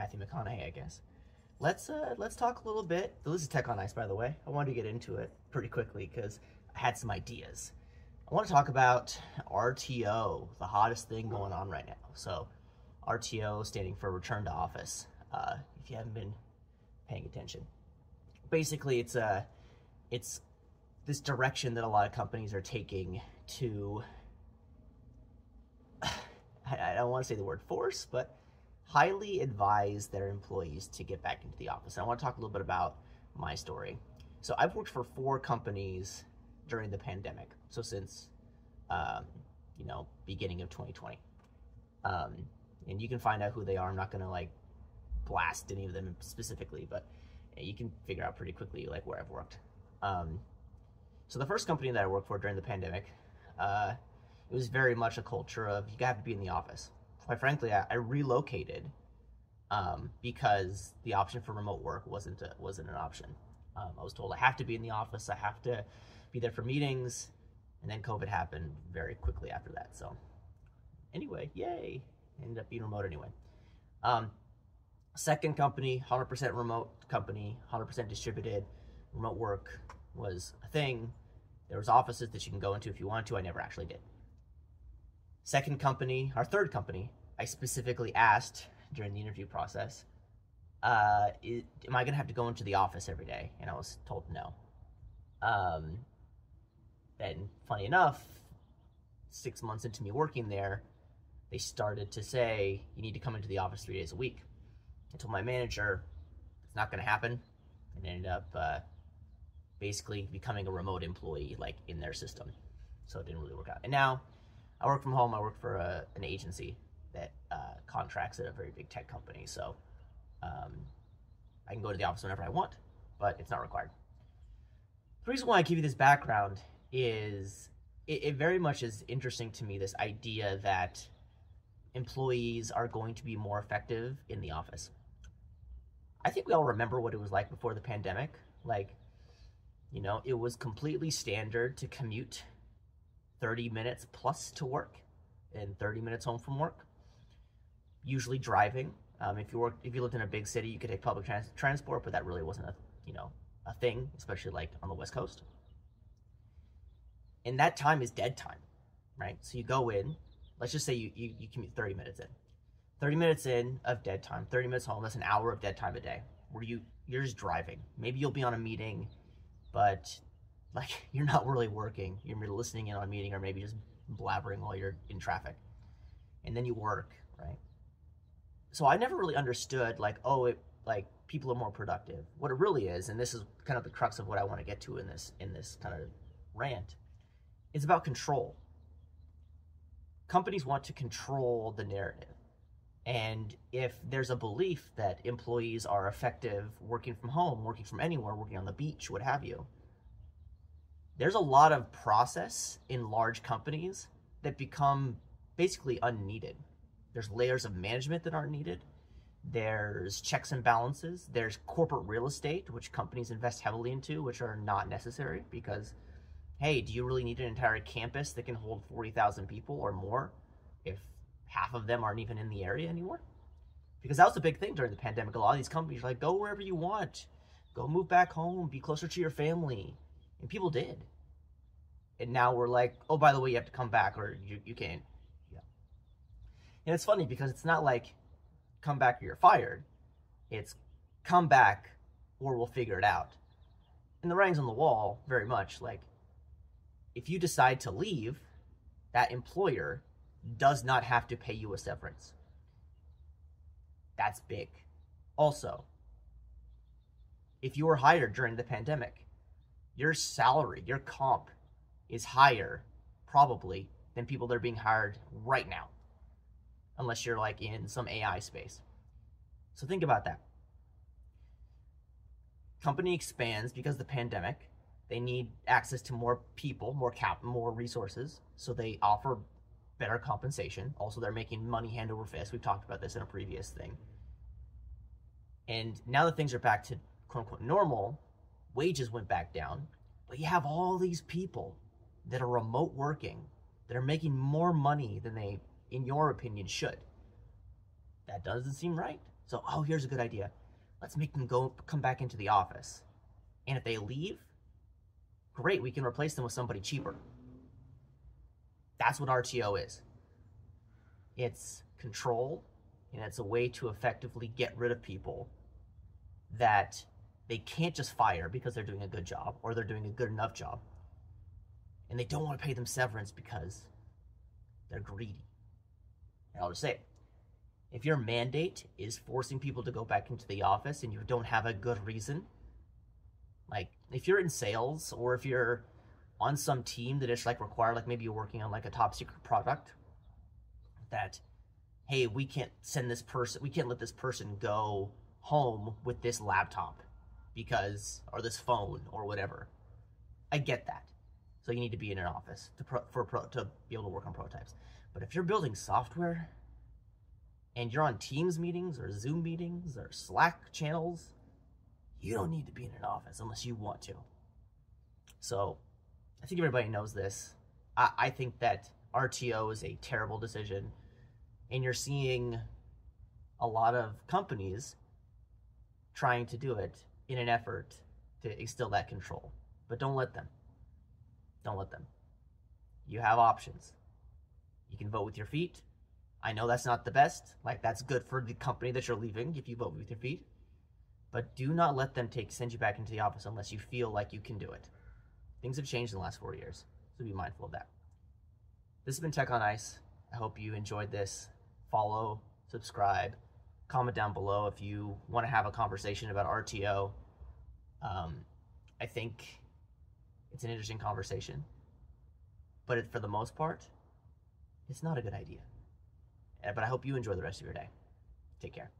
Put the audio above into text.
Matthew McConaughey, I guess. Let's uh, let's talk a little bit. This is Tech on Ice, by the way. I wanted to get into it pretty quickly because I had some ideas. I want to talk about RTO, the hottest thing going on right now. So, RTO standing for Return to Office. Uh, if you haven't been paying attention, basically it's a uh, it's this direction that a lot of companies are taking to I don't want to say the word force, but highly advise their employees to get back into the office. And I want to talk a little bit about my story. So I've worked for four companies during the pandemic. So since, um, you know, beginning of 2020. Um, and you can find out who they are. I'm not going to like blast any of them specifically, but you can figure out pretty quickly like where I've worked. Um, so the first company that I worked for during the pandemic, uh, it was very much a culture of you have to be in the office. Quite frankly, I, I relocated um, because the option for remote work wasn't a, wasn't an option. Um, I was told I have to be in the office, I have to be there for meetings, and then COVID happened very quickly after that. So, anyway, yay! Ended up being remote anyway. Um, second company, 100% remote company, 100% distributed. Remote work was a thing. There was offices that you can go into if you wanted to. I never actually did. Second company, our third company, I specifically asked during the interview process, uh, is, am I going to have to go into the office every day? And I was told no. Um, and funny enough, six months into me working there, they started to say, you need to come into the office three days a week. I told my manager, it's not going to happen. And ended up uh, basically becoming a remote employee, like in their system. So it didn't really work out. And now I work from home. I work for a, an agency that uh, contracts at a very big tech company. So um, I can go to the office whenever I want, but it's not required. The reason why I give you this background is it, it very much is interesting to me this idea that employees are going to be more effective in the office. I think we all remember what it was like before the pandemic. Like, you know, it was completely standard to commute 30 minutes plus to work and 30 minutes home from work. Usually driving. Um, if you worked, if you lived in a big city, you could take public trans- transport, but that really wasn't a, you know, a thing, especially like on the West Coast. And that time is dead time, right? So you go in, let's just say you, you, you commute 30 minutes in. 30 minutes in of dead time, 30 minutes home, that's an hour of dead time a day where you, you're just driving. Maybe you'll be on a meeting, but like you're not really working. You're listening in on a meeting or maybe just blabbering while you're in traffic. And then you work, right? So I never really understood like, oh, it like people are more productive. What it really is, and this is kind of the crux of what I want to get to in this in this kind of rant, it's about control. Companies want to control the narrative. And if there's a belief that employees are effective working from home, working from anywhere, working on the beach, what have you, there's a lot of process in large companies that become basically unneeded. There's layers of management that aren't needed. There's checks and balances. There's corporate real estate, which companies invest heavily into, which are not necessary because, hey, do you really need an entire campus that can hold 40,000 people or more if half of them aren't even in the area anymore? Because that was the big thing during the pandemic. A lot of these companies are like, go wherever you want, go move back home, be closer to your family. And people did. And now we're like, oh, by the way, you have to come back or you, you can't. And it's funny because it's not like come back or you're fired. It's come back or we'll figure it out. And the writing's on the wall very much like if you decide to leave, that employer does not have to pay you a severance. That's big. Also, if you were hired during the pandemic, your salary, your comp is higher, probably, than people that are being hired right now. Unless you're like in some AI space. So think about that. Company expands because the pandemic. They need access to more people, more cap, more resources. So they offer better compensation. Also, they're making money hand over fist. We've talked about this in a previous thing. And now that things are back to quote unquote normal, wages went back down, but you have all these people that are remote working that are making more money than they, in your opinion, should. That doesn't seem right. So, oh, here's a good idea. Let's make them go come back into the office. And if they leave, great, we can replace them with somebody cheaper. That's what RTO is. It's control, and it's a way to effectively get rid of people that they can't just fire because they're doing a good job or they're doing a good enough job. And they don't want to pay them severance because they're greedy. I'll just say, if your mandate is forcing people to go back into the office and you don't have a good reason, like if you're in sales or if you're on some team that is like required, like maybe you're working on like a top secret product, that hey, we can't send this person, we can't let this person go home with this laptop because, or this phone or whatever. I get that. So you need to be in an office to pro, for pro, to be able to work on prototypes. But if you're building software and you're on Teams meetings or Zoom meetings or Slack channels, you don't need to be in an office unless you want to. So I think everybody knows this. I, I think that RTO is a terrible decision and you're seeing a lot of companies trying to do it in an effort to instill that control. But don't let them. Don't let them. You have options. You can vote with your feet. I know that's not the best. Like that's good for the company that you're leaving if you vote with your feet. But do not let them take send you back into the office unless you feel like you can do it. Things have changed in the last four years, so be mindful of that. This has been Tech on Ice. I hope you enjoyed this follow, subscribe, comment down below if you want to have a conversation about RTO. Um, I think it's an interesting conversation, but it, for the most part, it's not a good idea. Uh, but I hope you enjoy the rest of your day. Take care.